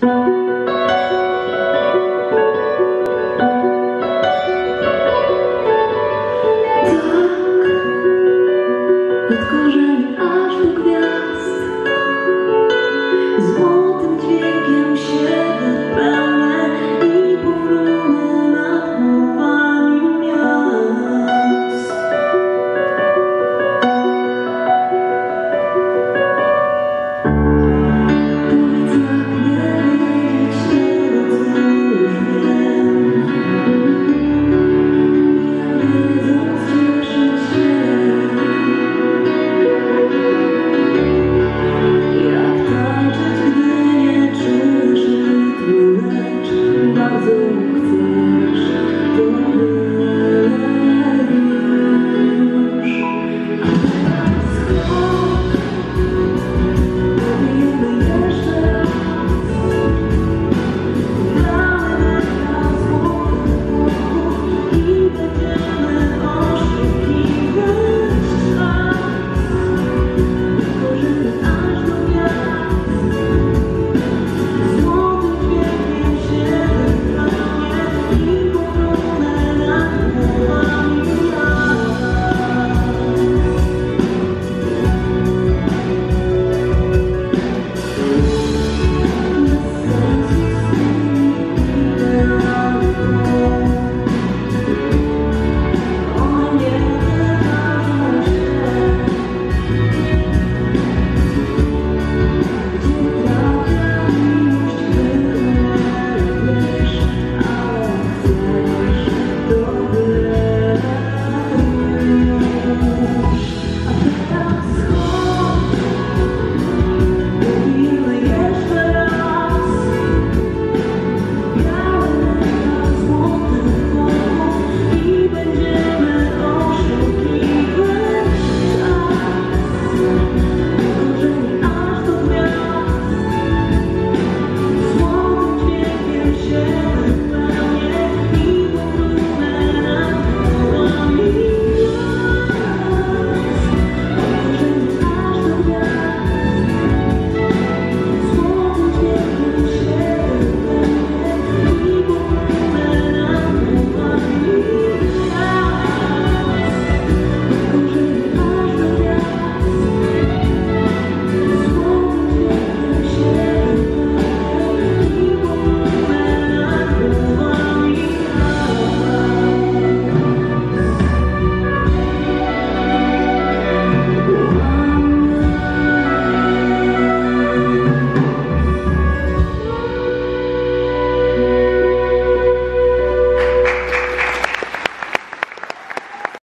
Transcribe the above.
Música